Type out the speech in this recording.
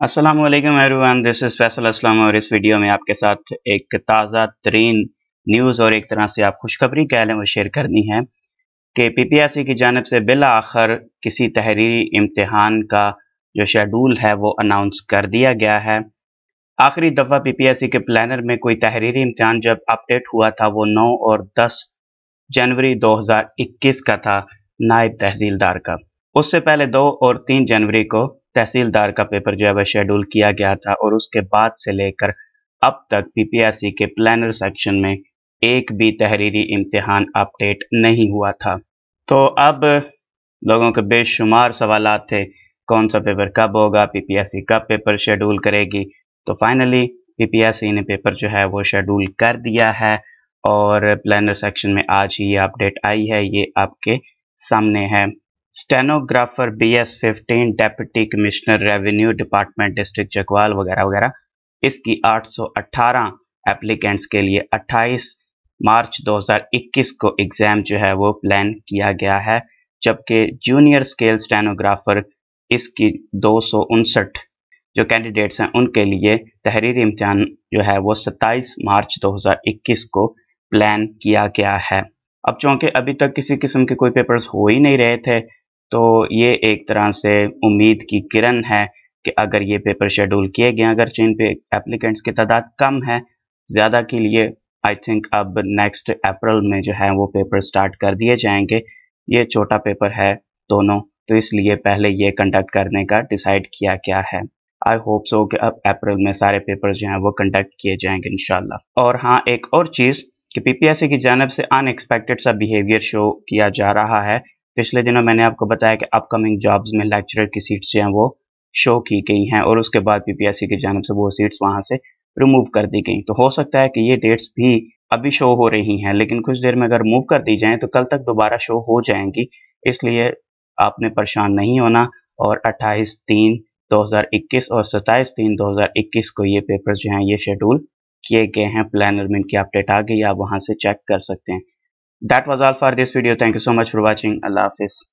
Aslam everyone this is Faisal Aslam और इस video में आपके साथ एक ताज़ा तरीन न्यूज़ और एक तरह से आप खुशखबरी कह लें, वो शेयर करनी है कि पी पी एस सी की जानब से बिल आखिर किसी तहरीरी इम्तहान का जो शेड्यूल है, वो अनाउंस कर दिया गया है। आखिरी दफ़ा पी पी एस सी के प्लानर में कोई तहरीरी इम्तहान जब अपडेट हुआ था, वो नौ और दस जनवरी दो हज़ार इक्कीस का था, नायब तहसीलदार का। उससे पहले दो और तीन जनवरी को तहसीलदार का पेपर जो है वह शेड्यूल किया गया था और उसके बाद से लेकर अब तक पीपीएससी के प्लानर सेक्शन में एक भी तहरीरी इम्तिहान अपडेट नहीं हुआ था। तो अब लोगों के बेशुमार सवाल थे, कौन सा पेपर कब होगा पीपीएससी कब पेपर शेड्यूल करेगी? तो फाइनली पीपीएससी ने पेपर जो है वो शेड्यूल कर दिया है और प्लानर सेक्शन में आज ही ये अपडेट आई है, ये आपके सामने है। Stenographer B S fifteen deputy commissioner revenue department district Chakwal वगैरह वगैरह। इसकी 818 एप्लीकेंट्स के लिए 28 मार्च 2021 को एग्ज़ाम जो है वो प्लान किया गया है, जबकि जूनियर स्केल स्टेनोग्राफर इसकी दो सौ उनसठ जो कैंडिडेट्स हैं उनके लिए तहरीरी इम्तहान जो है वो 27 मार्च 2021 को प्लान किया गया है। अब चूँकि अभी तक किसी किस्म के कोई पेपर्स हो ही नहीं रहे थे तो ये एक तरह से उम्मीद की किरण है कि अगर ये पेपर शेड्यूल किए गए अगर चीन पे एप्लीकेंट्स की तादाद कम है, ज़्यादा के लिए आई थिंक अब नेक्स्ट अप्रैल में जो है वो पेपर स्टार्ट कर दिए जाएँगे। ये छोटा पेपर है दोनों तो इसलिए पहले ये कंडक्ट करने का डिसाइड किया गया है। आई होप सो कि अब अप्रैल में सारे पेपर जो हैं वो कंडक्ट किए जाएँगे इनशाला और हाँ एक और चीज़ कि पीपीएससी की जानब से अनएक्सपेक्टेड सा बिहेवियर शो किया जा रहा है। पिछले दिनों मैंने आपको बताया कि अपकमिंग जॉब्स में लेक्चरर की सीट्स जो हैं वो शो की गई हैं और उसके बाद पीपीएससी की जानब से वो सीट्स वहाँ से रिमूव कर दी गई। तो हो सकता है कि ये डेट्स भी अभी शो हो रही हैं, लेकिन कुछ देर में अगर मूव कर दी जाएँ तो कल तक दोबारा शो हो जाएँगी। इसलिए आपने परेशान नहीं होना और अट्ठाईस तीन 2021 और 27 तीन 2021 को ये पेपर जो हैं ये शेड्यूल किए गए हैं। प्लानर में इनकी अपडेट आ गई आप वहाँ से चेक कर सकते हैं। That was all for this video. Thank you so much for watching. Allah hafiz